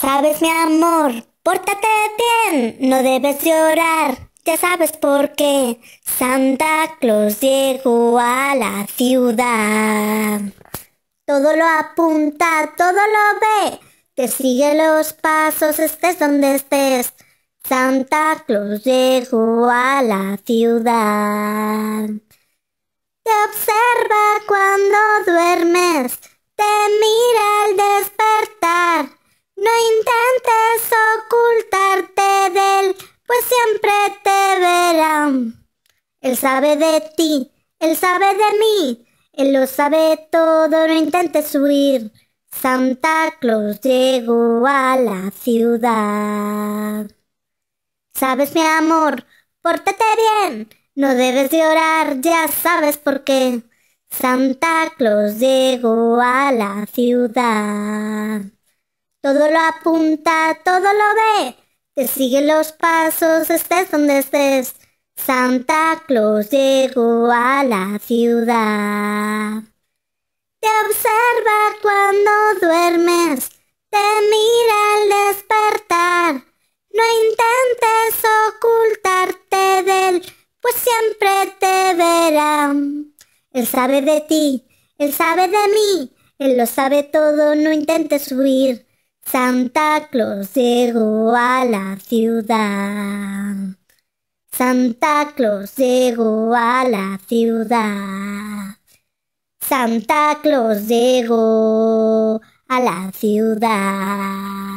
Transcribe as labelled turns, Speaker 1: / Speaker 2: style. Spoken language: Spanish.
Speaker 1: Sabes, mi amor, pórtate bien, no debes llorar. Ya sabes por qué Santa Claus llegó a la ciudad. Todo lo apunta, todo lo ve, te sigue los pasos, estés donde estés. Santa Claus llegó a la ciudad. Te observa cuando duermes, intentes ocultarte de él, pues siempre te verá. Él sabe de ti, él sabe de mí, él lo sabe todo, no intentes huir. Santa Claus llegó a la ciudad. Sabes, mi amor, pórtate bien, no debes llorar, ya sabes por qué. Santa Claus llegó a la ciudad. Todo lo apunta, todo lo ve, te sigue los pasos, estés donde estés. Santa Claus llegó a la ciudad. Te observa cuando duermes, te mira al despertar. No intentes ocultarte de él, pues siempre te verá. Él sabe de ti, él sabe de mí, él lo sabe todo, no intentes huir. Santa Claus llegó a la ciudad. Santa Claus llegó a la ciudad. Santa Claus llegó a la ciudad.